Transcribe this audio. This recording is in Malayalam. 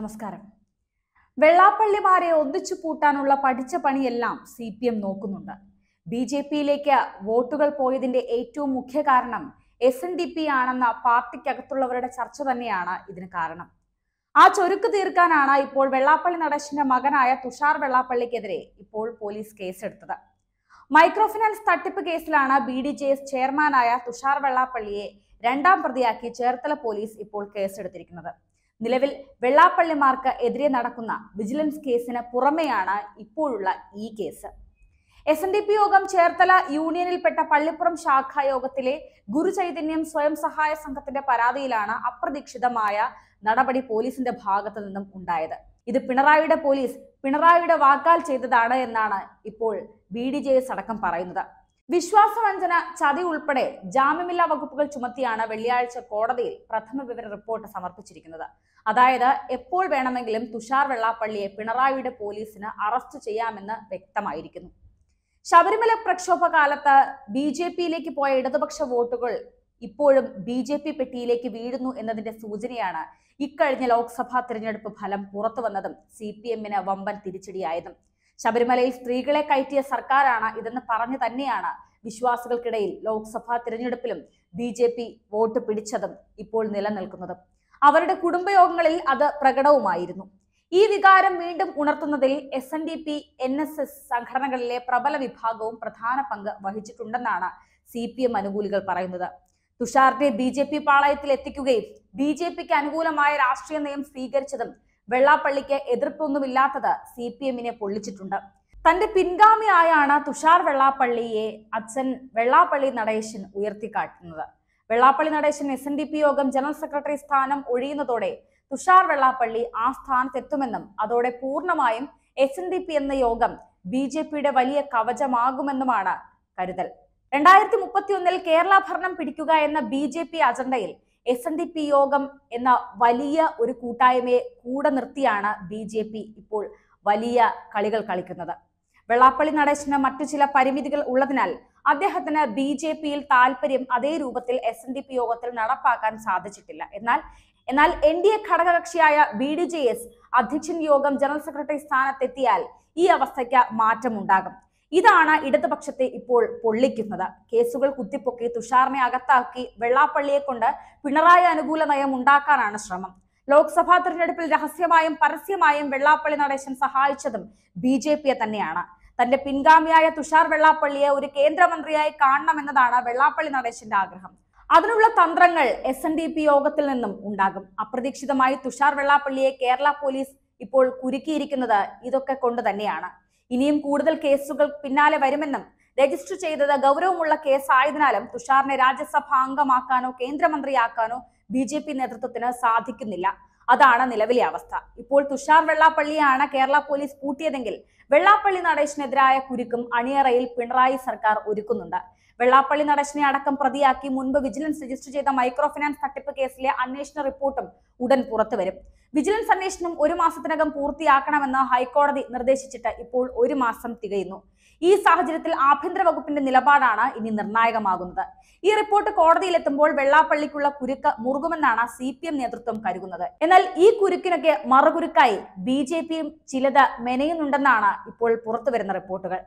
നമസ്കാരം. വെള്ളാപ്പള്ളിമാരെ ഒന്നിച്ചു പൂട്ടാനുള്ള പഠിച്ച പണിയെല്ലാം സി പി എം നോക്കുന്നുണ്ട്. ബി ജെ പിയിലേക്ക് വോട്ടുകൾ പോയതിന്റെ ഏറ്റവും മുഖ്യ കാരണം എസ് എൻ ഡി പി ആണെന്ന പാർട്ടിക്കകത്തുള്ളവരുടെ ചർച്ച തന്നെയാണ് ഇതിന് കാരണം. ആ ചൊരുക്ക് തീർക്കാനാണ് ഇപ്പോൾ വെള്ളാപ്പള്ളി നടേശന്റെ മകനായ തുഷാർ വെള്ളാപ്പള്ളിക്കെതിരെ ഇപ്പോൾ പോലീസ് കേസെടുത്തത്. മൈക്രോ ഫിനാൻസ് തട്ടിപ്പ് കേസിലാണ് ബി ഡി ജെ എസ് ചെയർമാനായ തുഷാർ വെള്ളാപ്പള്ളിയെ രണ്ടാം പ്രതിയാക്കി ചേർത്തല പോലീസ് ഇപ്പോൾ കേസെടുത്തിരിക്കുന്നത്. നിലവിൽ വെള്ളാപ്പള്ളിമാർക്ക് എതിരെ നടക്കുന്ന വിജിലൻസ് കേസിന് പുറമെയാണ് ഇപ്പോഴുള്ള ഈ case. S N D P യോഗം ചേർത്തല യൂണിയനിൽപ്പെട്ട പള്ളിപ്പുറം ശാഖാ യോഗത്തിലെ ഗുരുചൈതന്യം സ്വയം സഹായ സംഘത്തിന്റെ പരാതിയിലാണ് അപ്രതീക്ഷിതമായ നടപടി പോലീസിന്റെ ഭാഗത്തു നിന്നും ഉണ്ടായത്. ഇത് പിണറായിയുടെ പോലീസ് പിണറായിയുടെ വാക്കാൽ ചെയ്തതാണ് എന്നാണ് ഇപ്പോൾ ബി ഡി ജെ എസ് അടക്കം പറയുന്നത്. വിശ്വാസവഞ്ചന ചതി ഉൾപ്പെടെ ജാമ്യമില്ലാ വകുപ്പുകൾ ചുമത്തിയാണ് വെള്ളിയാഴ്ച കോടതിയിൽ പ്രഥമ വിവര റിപ്പോർട്ട് സമർപ്പിച്ചിരിക്കുന്നത്. അതായത് എപ്പോൾ വേണമെങ്കിലും തുഷാർ വെള്ളാപ്പള്ളിയെ പിണറായിയുടെ പോലീസിന് അറസ്റ്റ് ചെയ്യാമെന്ന് വ്യക്തമായിരിക്കുന്നു. ശബരിമല പ്രക്ഷോഭ കാലത്ത് ബി ജെ പിയിലേക്ക് പോയ ഇടതുപക്ഷ വോട്ടുകൾ ഇപ്പോഴും ബി ജെ പി പെട്ടിയിലേക്ക് വീഴുന്നു എന്നതിന്റെ സൂചനയാണ് ഇക്കഴിഞ്ഞ ലോക്സഭാ തിരഞ്ഞെടുപ്പ് ഫലം പുറത്തു വന്നതും സി പി എമ്മിന് വമ്പൻ തിരിച്ചടിയായതും. ശബരിമലയിൽ സ്ത്രീകളെ കയറ്റിയ സർക്കാരാണ് ഇതെന്ന് പറഞ്ഞു തന്നെയാണ് വിശ്വാസികൾക്കിടയിൽ ലോക്സഭാ തിരഞ്ഞെടുപ്പിലും ബി ജെ പി വോട്ട് പിടിച്ചതും ഇപ്പോൾ നിലനിൽക്കുന്നതും. അവരുടെ കുടുംബയോഗങ്ങളിൽ അത് പ്രകടവുമായിരുന്നു. ഈ വികാരം വീണ്ടും ഉണർത്തുന്നതിൽ S N D P N S S സംഘടനകളിലെ പ്രബല വിഭാഗവും പ്രധാന പങ്ക് വഹിച്ചിട്ടുണ്ടെന്നാണ് സി പി എം അനുകൂലികൾ പറയുന്നത്. തുഷാറിനെ ബി ജെ പി പാളയത്തിൽ എത്തിക്കുകയും ബി ജെ പിക്ക് അനുകൂലമായ രാഷ്ട്രീയ നയം സ്വീകരിച്ചതും വെള്ളാപ്പള്ളിക്ക് എതിർപ്പൊന്നുമില്ലാത്തത് സി പി എമ്മിനെ പൊള്ളിച്ചിട്ടുണ്ട്. തന്റെ പിൻഗാമിയായാണ് തുഷാർ വെള്ളാപ്പള്ളിയെ അച്ഛൻ Vellappally Natesan ഉയർത്തിക്കാട്ടുന്നത്. Vellappally Natesan S N D P യോഗം ജനറൽ സെക്രട്ടറി സ്ഥാനം ഒഴിയുന്നതോടെ തുഷാർ വെള്ളാപ്പള്ളി ആ സ്ഥാനത്തെത്തുമെന്നും അതോടെ പൂർണമായും എസ് എൻ ഡി പി എന്ന യോഗം ബി ജെ പിയുടെ വലിയ കവചമാകുമെന്നുമാണ് കരുതൽ. രണ്ടായിരത്തി മുപ്പത്തിയൊന്നിൽ കേരള ഭരണം പിടിക്കുക എന്ന ബി ജെ പി അജണ്ടയിൽ എസ് എൻ ഡി പി യോഗം എന്ന വലിയ ഒരു കൂട്ടായ്മയെ കൂടെ നിർത്തിയാണ് ബി ജെ പി ഇപ്പോൾ വലിയ കളികൾ കളിക്കുന്നത്. വെള്ളാപ്പള്ളി നടേശന് മറ്റു ചില പരിമിതികൾ ഉള്ളതിനാൽ അദ്ദേഹത്തിന് ബി ജെ പിയിൽ താല്പര്യം അതേ രൂപത്തിൽ എസ് എൻ ഡി പി യോഗത്തിൽ നടപ്പാക്കാൻ സാധിച്ചിട്ടില്ല. എന്നാൽ എന്നാൽ എൻ ഡി എ ഘടകകക്ഷിയായ ബി ഡി ജെ എസ് അധ്യക്ഷൻ യോഗം ജനറൽ സെക്രട്ടറി സ്ഥാനത്തെത്തിയാൽ ഈ അവസ്ഥയ്ക്ക് മാറ്റമുണ്ടാകും. ഇതാണ് ഇടതുപക്ഷത്തെ ഇപ്പോൾ പൊള്ളിക്കുന്നത്. കേസുകൾ കുത്തിപ്പൊക്കി തുഷാറിനെ അകത്താക്കി വെള്ളാപ്പള്ളിയെ കൊണ്ട് പിണറായി അനുകൂല നയം ഉണ്ടാക്കാനാണ് ശ്രമം. ലോക്സഭാ തിരഞ്ഞെടുപ്പിൽ രഹസ്യമായും പരസ്യമായും വെള്ളാപ്പള്ളി നടേശൻ സഹായിച്ചതും ബി ജെ പിയെ തന്നെയാണ്. തന്റെ പിൻഗാമിയായ തുഷാർ വെള്ളാപ്പള്ളിയെ ഒരു കേന്ദ്രമന്ത്രിയായി കാണണമെന്നതാണ് വെള്ളാപ്പള്ളി നടേശന്റെ ആഗ്രഹം. അതിനുള്ള തന്ത്രങ്ങൾ എസ് എൻ ഡി പി യോഗത്തിൽ നിന്നും ഉണ്ടാകും. അപ്രതീക്ഷിതമായി തുഷാർ വെള്ളാപ്പള്ളിയെ കേരള പോലീസ് ഇപ്പോൾ കുരുക്കിയിരിക്കുന്നത് ഇതൊക്കെ കൊണ്ട് തന്നെയാണ്. ഇനിയും കൂടുതൽ കേസുകൾ പിന്നാലെ വരുമെന്നും രജിസ്റ്റർ ചെയ്തത് ഗൗരവമുള്ള കേസായതിനാലും തുഷാറിനെ രാജ്യസഭ അംഗമാക്കാനോ കേന്ദ്രമന്ത്രിയാക്കാനോ ബി ജെ പി നേതൃത്വത്തിന് സാധിക്കുന്നില്ല. അതാണ് നിലവിലെ അവസ്ഥ. ഇപ്പോൾ തുഷാർ വെള്ളാപ്പള്ളിയാണ് കേരള പോലീസ് പൂട്ടിയതെങ്കിൽ വെള്ളാപ്പള്ളി നടേശനെതിരായ കുരുക്കും അണിയറയിൽ പിണറായി സർക്കാർ ഒരുക്കുന്നുണ്ട്. വെള്ളാപ്പള്ളി നടേശനെ അടക്കം പ്രതിയാക്കി മുൻപ് വിജിലൻസ് രജിസ്റ്റർ ചെയ്ത മൈക്രോ ഫിനാൻസ് തട്ടിപ്പ് കേസിലെ അന്വേഷണ റിപ്പോർട്ടും ഉടൻ പുറത്തുവരും വിജിലൻസ് അന്വേഷണം ഒരു മാസത്തിനകം പൂർത്തിയാക്കണമെന്ന് ഹൈക്കോടതി നിർദ്ദേശിച്ചിട്ട് ഇപ്പോൾ ഒരു മാസം തികയുന്നു. ഈ സാഹചര്യത്തിൽ ആഭ്യന്തര വകുപ്പിന്റെ നിലപാടാണ് ഇനി നിർണായകമാകുന്നത്. ഈ റിപ്പോർട്ട് കോടതിയിലെത്തുമ്പോൾ വെള്ളാപ്പള്ളിക്കുള്ള കുരുക്ക് മുറുകുമെന്നാണ് സി പി എം നേതൃത്വം കരുതുന്നത്. എന്നാൽ ഈ കുരുക്കിനൊക്കെ മറുകുരുക്കായി ബി ജെ പിയും ചിലത് മെനയുന്നുണ്ടെന്നാണ് ഇപ്പോൾ പുറത്തുവരുന്ന റിപ്പോർട്ടുകൾ.